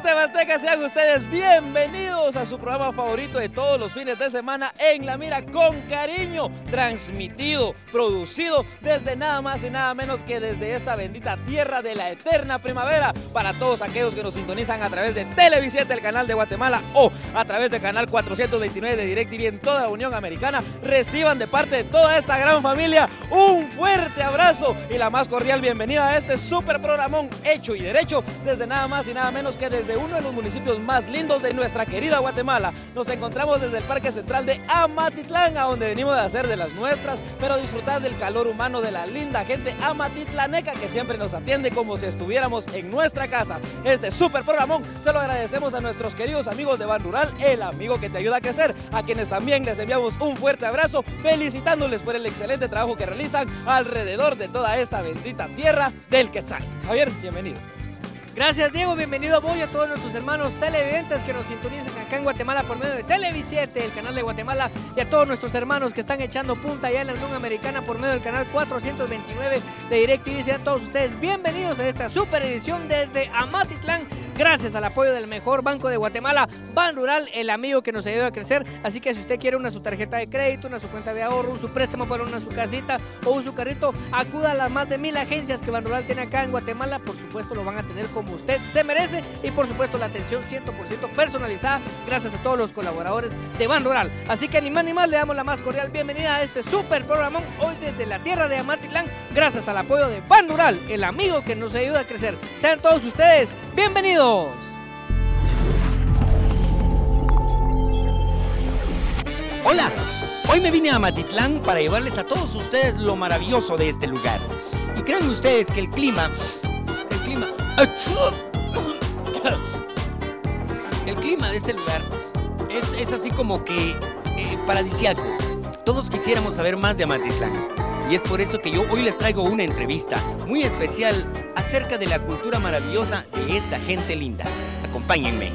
guatemaltecas, sean ustedes bienvenidos a su programa favorito de todos los fines de semana en La Mira con cariño, transmitido, producido desde nada más y nada menos que desde esta bendita tierra de la eterna primavera para todos aquellos que nos sintonizan a través de Televisión el canal de Guatemala o a través del canal 429 de DirecTV en toda la Unión Americana, reciban de parte de toda esta gran familia un fuerte abrazo y la más cordial bienvenida a este super programón hecho y derecho desde nada más y nada menos que desde uno de los municipios más lindos de nuestra querida Guatemala. Nos encontramos desde el Parque Central de Amatitlán, a donde venimos a hacer de las nuestras, pero disfrutar del calor humano de la linda gente amatitlaneca que siempre nos atiende como si estuviéramos en nuestra casa. Este super programón se lo agradecemos a nuestros queridos amigos de Ban Rural, el amigo que te ayuda a crecer, a quienes también les enviamos un fuerte abrazo, felicitándoles por el excelente trabajo que realizan alrededor de toda esta bendita tierra del Quetzal. Javier, bienvenido. Gracias Diego, bienvenido a vos y a todos nuestros hermanos televidentes que nos sintonizan acá en Guatemala por medio de Televisiete, el canal de Guatemala, y a todos nuestros hermanos que están echando punta allá en la Unión Americana por medio del canal 429 de DirecTV. Sean todos ustedes bienvenidos a esta super edición desde Amatitlán, gracias al apoyo del mejor banco de Guatemala, Ban Rural, el amigo que nos ayuda a crecer. Así que si usted quiere una su tarjeta de crédito, una su cuenta de ahorro, un su préstamo para una su casita o un su carrito, acuda a las más de mil agencias que Ban Rural tiene acá en Guatemala. Por supuesto, lo van a tener como usted se merece y por supuesto la atención 100% personalizada gracias a todos los colaboradores de Ban Rural. Así que ni más ni más le damos la más cordial bienvenida a este super programón hoy desde la tierra de Amatitlán gracias al apoyo de Ban Rural, el amigo que nos ayuda a crecer. Sean todos ustedes bienvenidos. Hola, hoy me vine a Matitlán para llevarles a todos ustedes lo maravilloso de este lugar. Y créanme ustedes que el clima, el clima, el clima de este lugar es, es así como que eh, paradisiaco. Todos quisiéramos saber más de Amatitlán. Y es por eso que yo hoy les traigo una entrevista muy especial acerca de la cultura maravillosa de esta gente linda. Acompáñenme.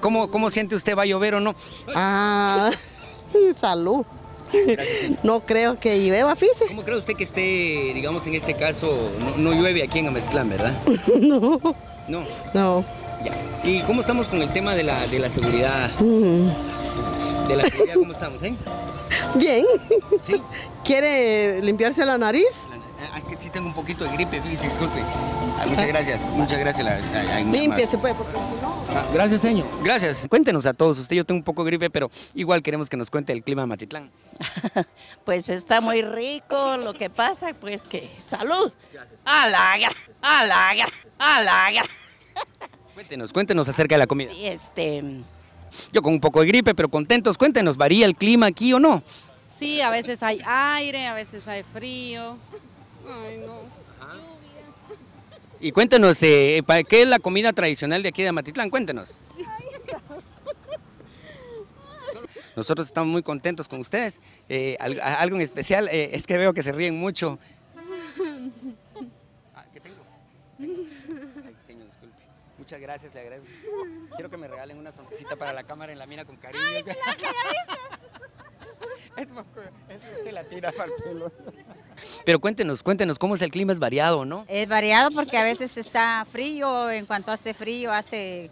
¿Cómo, cómo siente usted? ¿Va a llover o no? Ah, salud. Gracias. No creo que llueva, fíjese. ¿Cómo cree usted que esté, digamos, en este caso, no, no llueve aquí en Amatitlán, verdad? No, No, no. Ya. ¿Y cómo estamos con el tema de la, de la seguridad? Mm, De la seguridad, ¿cómo estamos, eh? Bien. ¿Sí? ¿Quiere limpiarse la nariz? Ah, es que sí tengo un poquito de gripe, fíjese, disculpe. Ah, muchas gracias, muchas gracias. Límpiese, pues, porque si no... Ah, gracias, señor. Gracias. Cuéntenos a todos, usted yo tengo un poco de gripe, pero igual queremos que nos cuente el clima de Matitlán. Pues está muy rico, lo que pasa pues que salud. Alaga, alaga, alaga. Cuéntenos, cuéntenos acerca de la comida. Este, Yo con un poco de gripe, pero contentos, cuéntenos, ¿varía el clima aquí o no? Sí, a veces hay aire, a veces hay frío. Ay, no. Y cuéntenos, eh, ¿qué es la comida tradicional de aquí de Amatitlán? Cuéntenos. Nosotros estamos muy contentos con ustedes. Eh, algo en especial, eh, es que veo que se ríen mucho. Muchas gracias, le agradezco. Quiero que me regalen una sonrisita para la cámara en la mira con cariño. Es moco, es que la tira para el pelo. Pero cuéntenos, cuéntenos, ¿cómo es el clima? ¿Es variado, no? Es variado porque a veces está frío, en cuanto hace frío hace...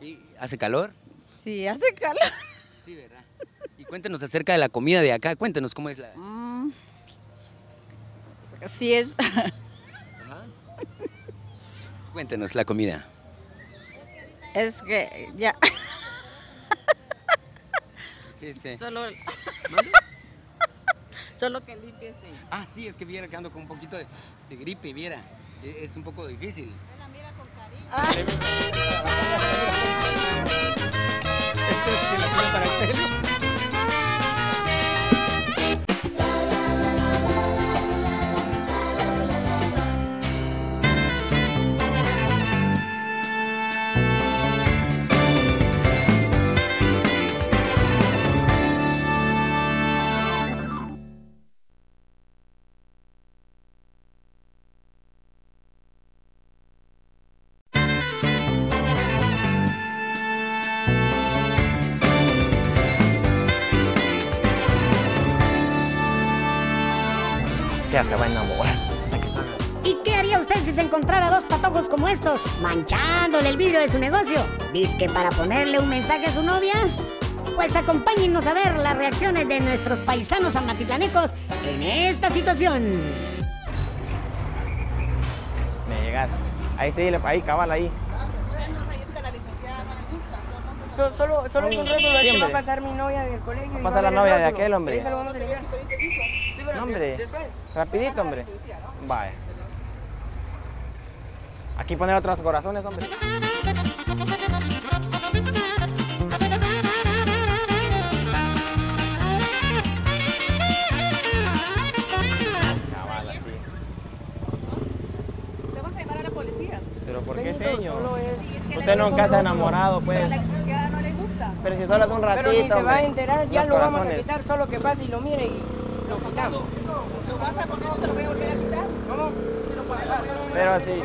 ¿Y ¿Hace calor? Sí, hace calor. Sí, ¿verdad? Y cuéntenos acerca de la comida de acá, cuéntenos cómo es la... Mm. Sí es... Cuéntenos la comida. Es que ya, Sí, sí. solo... Solo que limpiese. Ah, sí, es que viera que ando con un poquito de, de gripe, viera. E- Es un poco difícil. Esto Se va a enamorar. hasta que salga. ¿Y qué haría usted si se encontrara dos patojos como estos, manchándole el vidrio de su negocio? ¿Disque para ponerle un mensaje a su novia? Pues acompáñennos a ver las reacciones de nuestros paisanos amatitlanecos en esta situación. Me llegas. Ahí sí, ahí, cabal, ahí. So- Solo, solo un rato es que va a pasar mi novia del colegio. y Va a pasar la novia de aquel, hombre. No, hombre. Rapidito, hombre. Vaya. Aquí poner otros corazones, hombre. Cabal, así. ¿Te vas a llamar a la policía? Pero ¿por qué, Señor, Usted nunca se ha enamorado, pues. A la licenciada no le gusta. Pero si solo es un ratito, Pero ni se va a hombre. enterar, ya Los lo vamos a quitar, solo que pase y lo mire y lo quitamos. ¿Lo vas a poner o te lo voy a volver a quitar? ¿Cómo? Pero así.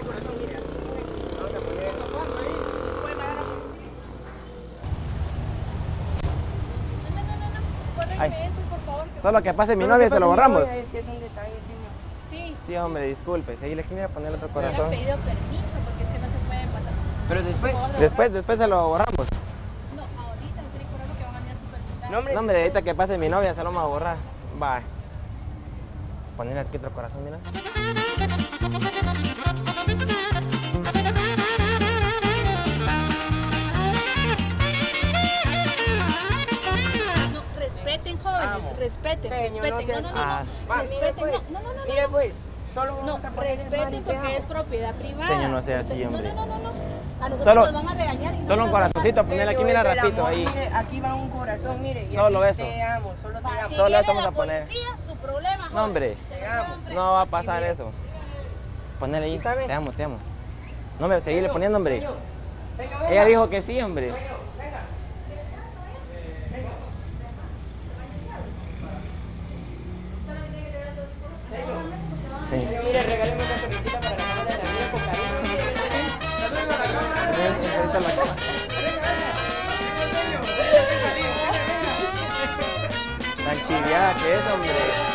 Ay. Solo que pase mi Solo novia y se lo pase mi borramos. novia, Es que es un detalle, señor. Sí. Sí, hombre, disculpe. Seguile, es que mira poner otro corazón. pedido permiso porque es que no se puede pasar. Pero después. Después, después se lo borramos. No, ahorita no tiene que lo que van a venir a supervisar. No, hombre. No, hombre, ahorita que pase mi novia se lo vamos a borrar. Va. Poner aquí otro corazón, mira. No, respeten, jóvenes, respeten, Señor, no respeten. No, no, no, Ah. no. Mire Respeten, pues. no, no, no, no. Mire pues. Solo No, vamos a poner el maniteado. porque es propiedad privada. Señor, no sea así, hombre. No, no, no, no. A nosotros Solo- nos van a regañar y no Solo un corazoncito, ponerle aquí, mira, amor, ahí. mire, aquí va un corazón, mire. y Solo aquí eso. Te amo, solo te amo. si Solo eso vamos la a poner. su problema, No, hombre. Te amo. No va a pasar eso. Ponele ahí. Te amo, te amo. No me seguirle poniendo, hombre. Señor, señor, Ella dijo que sí, hombre. Chiviada que es, hombre.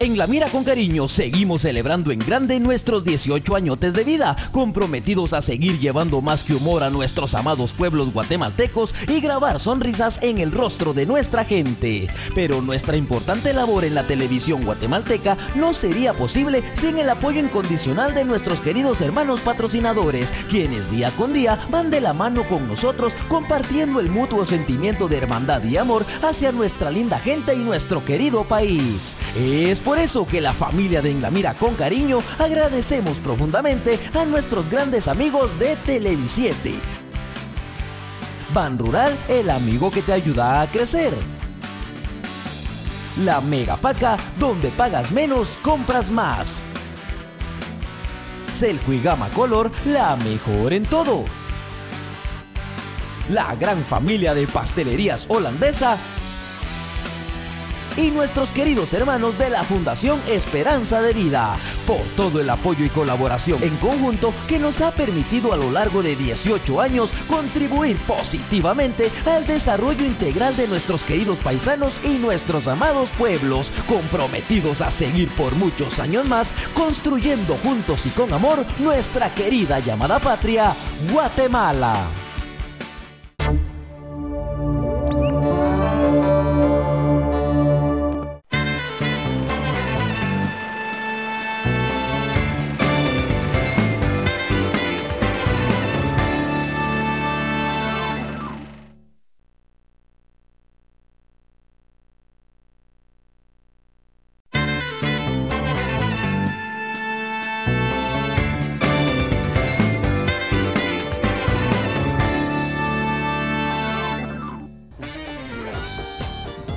En La Mira con Cariño seguimos celebrando en grande nuestros 18 añotes de vida, comprometidos a seguir llevando más que humor a nuestros amados pueblos guatemaltecos y grabar sonrisas en el rostro de nuestra gente. Pero nuestra importante labor en la televisión guatemalteca no sería posible sin el apoyo incondicional de nuestros queridos hermanos patrocinadores, quienes día con día van de la mano con nosotros compartiendo el mutuo sentimiento de hermandad y amor hacia nuestra linda gente y nuestro querido país. Es por eso que la familia de En la Mira con Cariño agradecemos profundamente a nuestros grandes amigos de Televisiete. Ban Rural, el amigo que te ayuda a crecer. La Mega Paca, donde pagas menos, compras más. Celco y Gama Color, la mejor en todo. La gran familia de pastelerías holandesa y nuestros queridos hermanos de la Fundación Esperanza de Vida, por todo el apoyo y colaboración en conjunto que nos ha permitido a lo largo de 18 años contribuir positivamente al desarrollo integral de nuestros queridos paisanos y nuestros amados pueblos, comprometidos a seguir por muchos años más construyendo juntos y con amor nuestra querida llamada patria, Guatemala.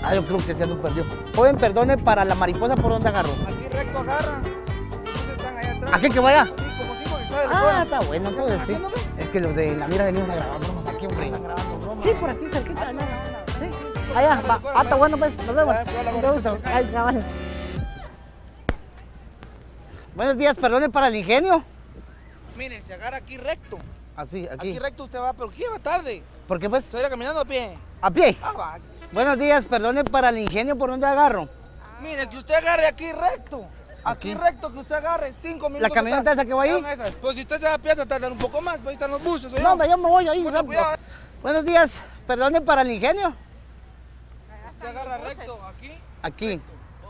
Ah, yo creo que se ando perdido. Joven, perdone, para la mariposa, ¿por dónde agarro? Aquí recto agarra. Están allá atrás. ¿Aquí que vaya? Sí, como cinco que sale Ah, está bueno, entonces sí. Es que los de la mira venimos a grabar bromas aquí, hombre. Sí, por aquí, cerquita. allá. Sí. Allá, va. Ah, está bueno, pues, nos vemos. Mucho gusto. Ay, cabal. Buenos días, perdone para el ingenio. Mire, se agarra aquí recto. Así, aquí. Aquí recto usted va, pero ¿qué va tarde? ¿Por qué pues? Estoy caminando a pie. A pie. Ah, va. Buenos días, perdone para el ingenio, ¿por dónde agarro? Mire, que usted agarre aquí recto. Aquí, Aquí. recto, que usted agarre cinco minutos. ¿La camioneta esa que va ahí? Pues si usted se va a pie, a tardar un poco más, pues ahí están los buses. No, hombre, yo me voy ahí Mucho cuidado. Buenos días, perdone para el ingenio. Usted agarra recto, aquí. Aquí,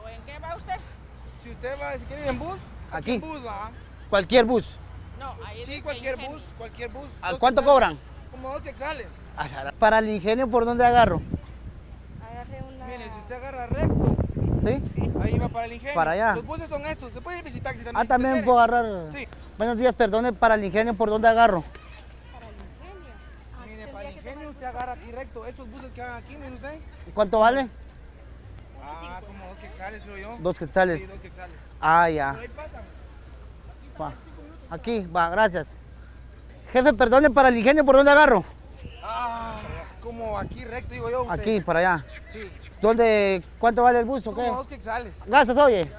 ¿O en qué va usted? Si usted va, si quiere ir en bus, Aquí. en bus va. cualquier bus. No, ahí Sí, cualquier ingenio. bus, cualquier bus. ¿A cuánto cobran? Como dos quetzales. Para el ingenio, ¿por dónde agarro? Si usted agarra recto, ¿Sí? ahí va para el ingenio. Para allá. Los buses son estos. Se puede ir visitar si también. Ah, si también puedo agarrar. Sí. Buenos días, perdone para el ingenio, ¿por dónde agarro? Mire, para el ingenio usted agarra aquí recto. Estos buses que hagan aquí, mire usted. ¿Cuánto vale? Ah, como dos quetzales, creo yo. Dos quetzales. Sí, dos quetzales. Ah, ya. Pero ahí pasan. Va. Aquí, va, gracias. Jefe, perdone para el ingenio, ¿por dónde agarro? Ah, como aquí recto, digo yo. Usted. Aquí, para allá. Sí. ¿Dónde, cuánto vale el bus o qué? Como dos quetzales. Gracias, oye.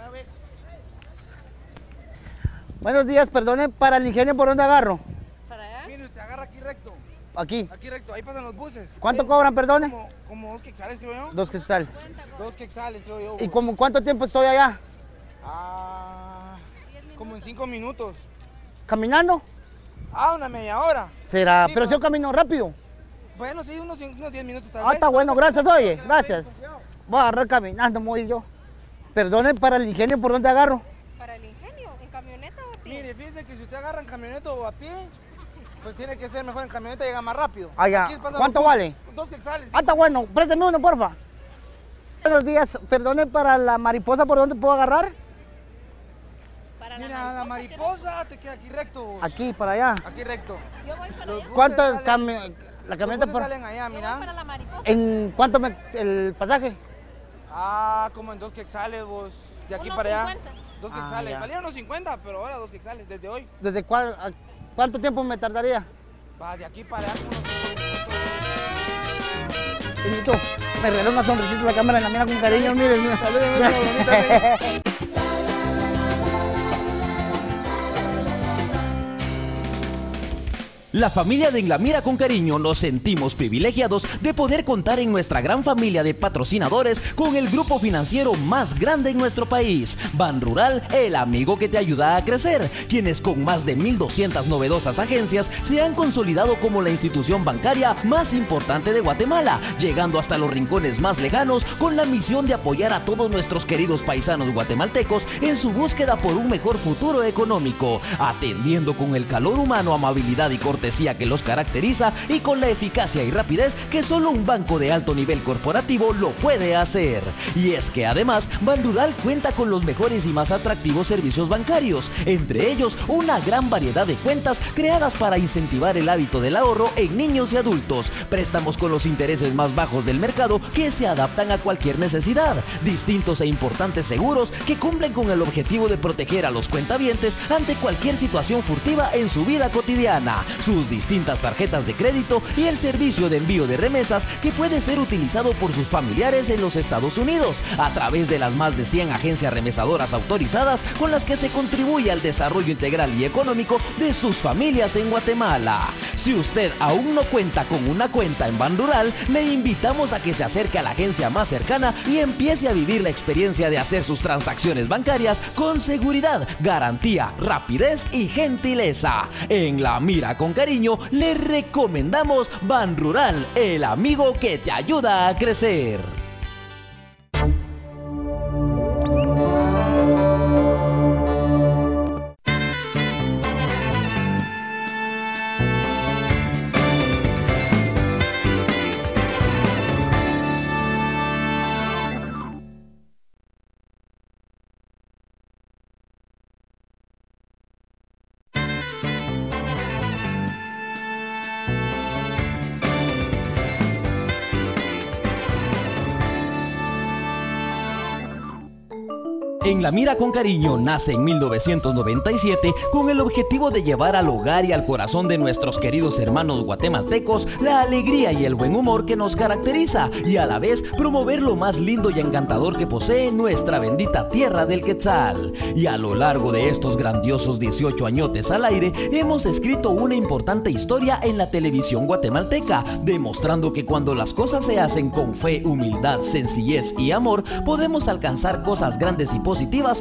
Buenos días, perdone para el ingenio, ¿por dónde agarro? Mire, usted agarra aquí recto. Aquí. Aquí recto, ahí pasan los buses. ¿Cuánto cobran, perdone? Como, como dos quetzales, creo yo. Dos quetzales. Dos quetzales, creo yo. ¿Y como cuánto tiempo estoy allá? Ah, como en cinco minutos. ¿Caminando? Ah, una media hora. Será, Sí, pero pero- si yo camino rápido. Bueno, sí, unos, cin- unos diez minutos tal Ah, está bueno, gracias, oye, gracias. Voy a agarrar caminando, me voy yo. Perdone para el ingenio, ¿por dónde agarro? ¿Para el ingenio? ¿En camioneta o a pie? Mire, fíjese que si usted agarra en camioneta o a pie, pues tiene que ser mejor en camioneta y llega más rápido. Ah, ya. ¿Cuánto vale? Dos quetzales. Ah, está bueno, préstame uno, porfa. Buenos días, perdone para la mariposa, ¿por dónde puedo agarrar? Para Mira, la mariposa te queda aquí recto. Aquí, para allá. Aquí recto. Yo voy para Los allá. buses ¿Cuántas salen- cami- la camioneta por salen allá, mira. para la mariposa. ¿En cuánto me el pasaje? Ah, como en dos quetzales vos. De aquí Unos para allá. 50. Dos Ah, quetzales. ya. Valían unos 50, pero ahora dos quetzales desde hoy. ¿Desde cuál, a- cuánto tiempo me tardaría? Va, de aquí para allá Señorito, me regaló una sonrisita la cámara en la mira con cariño, miren. mira. La familia de En la Mira con Cariño nos sentimos privilegiados de poder contar en nuestra gran familia de patrocinadores con el grupo financiero más grande en nuestro país, Ban Rural, el amigo que te ayuda a crecer, quienes con más de 1.200 novedosas agencias se han consolidado como la institución bancaria más importante de Guatemala, llegando hasta los rincones más lejanos con la misión de apoyar a todos nuestros queridos paisanos guatemaltecos en su búsqueda por un mejor futuro económico, atendiendo con el calor humano, amabilidad y cortesía que los caracteriza y con la eficacia y rapidez que solo un banco de alto nivel corporativo lo puede hacer. Y es que además, Bandural cuenta con los mejores y más atractivos servicios bancarios, entre ellos una gran variedad de cuentas creadas para incentivar el hábito del ahorro en niños y adultos, préstamos con los intereses más bajos del mercado que se adaptan a cualquier necesidad, distintos e importantes seguros que cumplen con el objetivo de proteger a los cuentavientes ante cualquier situación furtiva en su vida cotidiana, sus distintas tarjetas de crédito y el servicio de envío de remesas que puede ser utilizado por sus familiares en los Estados Unidos a través de las más de 100 agencias remesadoras autorizadas con las que se contribuye al desarrollo integral y económico de sus familias en Guatemala. Si usted aún no cuenta con una cuenta en Ban Rural, le invitamos a que se acerque a la agencia más cercana y empiece a vivir la experiencia de hacer sus transacciones bancarias con seguridad, garantía, rapidez y gentileza. En la mira con cariño, le recomendamos Ban Rural, el amigo que te ayuda a crecer. En la Mira con Cariño nace en 1997 con el objetivo de llevar al hogar y al corazón de nuestros queridos hermanos guatemaltecos la alegría y el buen humor que nos caracteriza y a la vez promover lo más lindo y encantador que posee nuestra bendita tierra del Quetzal. Y a lo largo de estos grandiosos 18 añotes al aire, hemos escrito una importante historia en la televisión guatemalteca, demostrando que cuando las cosas se hacen con fe, humildad, sencillez y amor, podemos alcanzar cosas grandes y positivas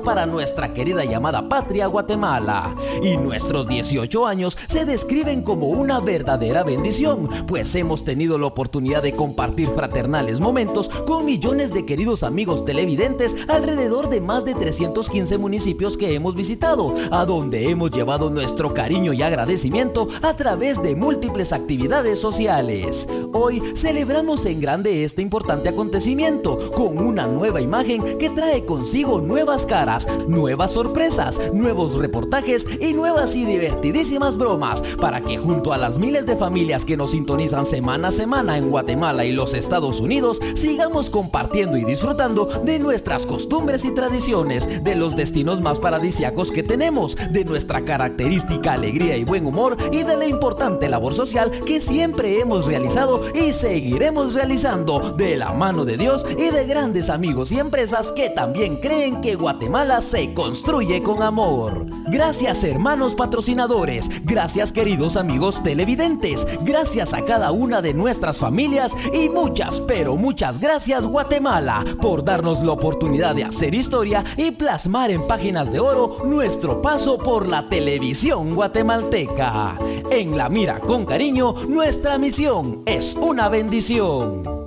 para nuestra querida llamada patria Guatemala. Y nuestros 18 años se describen como una verdadera bendición, pues hemos tenido la oportunidad de compartir fraternales momentos con millones de queridos amigos televidentes alrededor de más de 315 municipios que hemos visitado, a donde hemos llevado nuestro cariño y agradecimiento a través de múltiples actividades sociales. Hoy celebramos en grande este importante acontecimiento con una nueva imagen que trae consigo nuevas caras, nuevas sorpresas, nuevos reportajes y nuevas y divertidísimas bromas para que junto a las miles de familias que nos sintonizan semana a semana en Guatemala y los Estados Unidos sigamos compartiendo y disfrutando de nuestras costumbres y tradiciones, de los destinos más paradisiacos que tenemos, de nuestra característica alegría y buen humor y de la importante labor social que siempre hemos realizado y seguiremos realizando de la mano de Dios y de grandes amigos y empresas que también creen que Guatemala se construye con amor. Gracias hermanos patrocinadores, gracias queridos amigos televidentes, gracias a cada una de nuestras familias y muchas, pero muchas gracias Guatemala por darnos la oportunidad de hacer historia y plasmar en páginas de oro nuestro paso por la televisión guatemalteca. En la mira con cariño, nuestra misión es una bendición.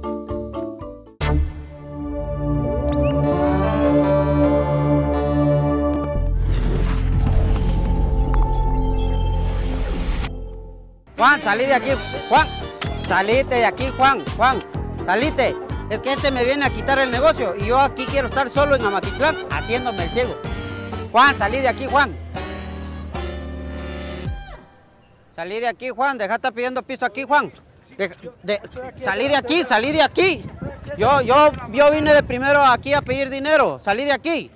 Juan, salí de aquí, Juan. Salite de aquí, Juan. Juan, salite. Es que este me viene a quitar el negocio y yo aquí quiero estar solo en Amatitlán haciéndome el ciego. Juan, salí de aquí, Juan. Salí de aquí, Juan. Deja estar pidiendo pisto aquí, Juan. Salí de aquí, salí de aquí. Yo, yo, yo vine de primero aquí a pedir dinero. Salí de aquí.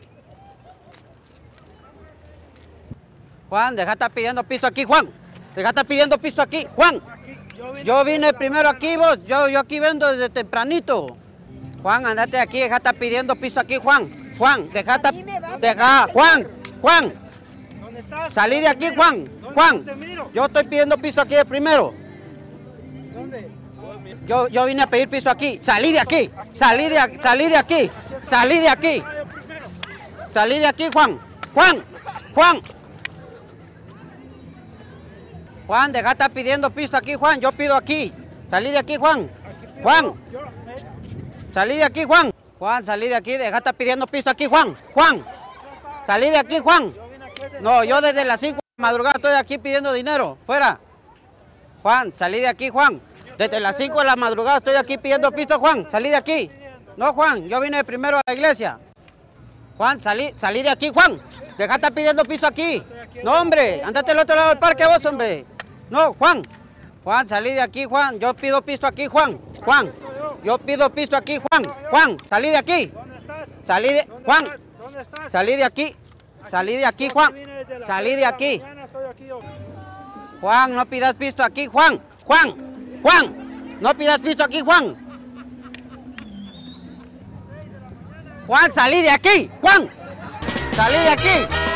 Juan, deja estar pidiendo pisto aquí, Juan. Deja estar pidiendo pisto aquí, Juan. Yo vine primero aquí, vos. Yo, yo aquí vendo desde tempranito. Juan, andate aquí, deja estar pidiendo pisto aquí, Juan. Juan, deja estar. Deja, Juan, Juan. Salí de aquí, Juan. Juan. Yo estoy pidiendo pisto aquí de primero. Yo, yo vine a pedir piso aquí. Salí de aquí. Salí de, a- salí de aquí. Salí de aquí. Salí de aquí, Juan. Juan. Juan. Juan, deja de estar pidiendo pisto aquí, Juan. Yo pido aquí. Salí de aquí, Juan. Juan. Salí de aquí, Juan. Juan, salí de aquí. Deja de estar pidiendo pisto aquí, Juan. Juan. Salí de aquí, Juan. No, yo desde las 5 de la madrugada estoy aquí pidiendo dinero. Fuera. Juan, salí de aquí, Juan. Desde las 5 de la madrugada estoy aquí pidiendo pisto, Juan. Salí de aquí. No, Juan, yo vine primero a la iglesia. Juan, salí, salí de aquí, Juan. Deja de estar pidiendo pisto aquí. No, hombre, andate al otro lado del parque vos, hombre. No, Juan. Juan, salí de aquí, Juan. Yo pido pisto aquí, Juan. Juan. Yo pido pisto aquí, Juan. Juan, salí de aquí. Salí de... Juan. Salí de aquí. Salí de aquí, Juan. Salí de aquí. Juan, no pidas pisto aquí, Juan. Juan. Juan. No pidas pisto aquí, Juan. Juan, salí de aquí. Juan. Salí de aquí.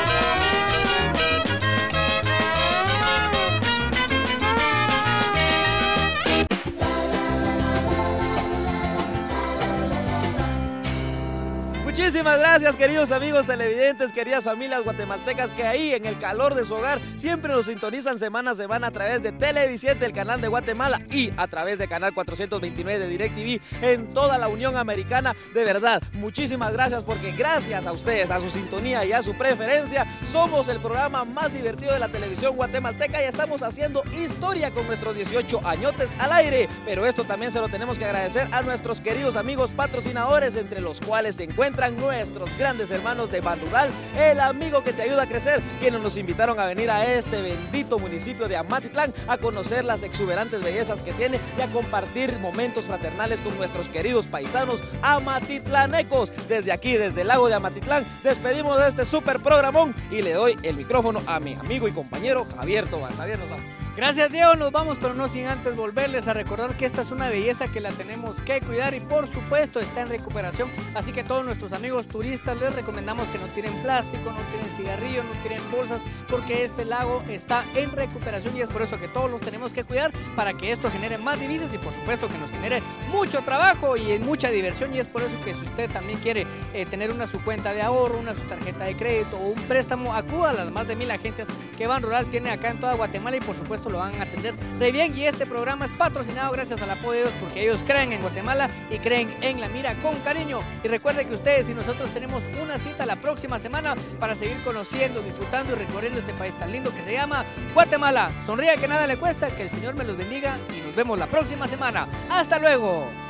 Muchísimas gracias, queridos amigos televidentes, queridas familias guatemaltecas que ahí en el calor de su hogar siempre nos sintonizan semana a semana a través de Televisiete, el canal de Guatemala y a través de Canal 429 de DirecTV en toda la Unión Americana. De verdad, muchísimas gracias porque gracias a ustedes, a su sintonía y a su preferencia, somos el programa más divertido de la televisión guatemalteca y estamos haciendo historia con nuestros 18 añotes al aire. Pero esto también se lo tenemos que agradecer a nuestros queridos amigos patrocinadores, entre los cuales se encuentran nuestros grandes hermanos de Banrural, el amigo que te ayuda a crecer, quienes nos invitaron a venir a este bendito municipio de Amatitlán a conocer las exuberantes bellezas que tiene y a compartir momentos fraternales con nuestros queridos paisanos amatitlanecos. Desde aquí, desde el lago de Amatitlán, despedimos de este super programón y le doy el micrófono a mi amigo y compañero Javier vamos. Gracias Diego, nos vamos, pero no sin antes volverles a recordar que esta es una belleza que la tenemos que cuidar y por supuesto está en recuperación, así que todos nuestros amigos turistas les recomendamos que no tiren plástico, no tiren cigarrillos, no tiren bolsas, porque este lago está en recuperación y es por eso que todos los tenemos que cuidar para que esto genere más divisas y por supuesto que nos genere mucho trabajo y mucha diversión. Y es por eso que si usted también quiere eh, tener una su cuenta de ahorro, una su tarjeta de crédito o un préstamo, acuda a las más de mil agencias que Ban Rural tiene acá en toda Guatemala y por supuesto lo van a atender de bien. Y este programa es patrocinado gracias al apoyo de ellos porque ellos creen en Guatemala y creen en la mira con cariño. Y recuerde que ustedes y nosotros tenemos una cita la próxima semana para seguir conociendo, disfrutando y recorriendo este país tan lindo que se llama Guatemala. Sonríe que nada le cuesta, que el Señor me los bendiga y nos vemos la próxima semana. ¡Hasta luego!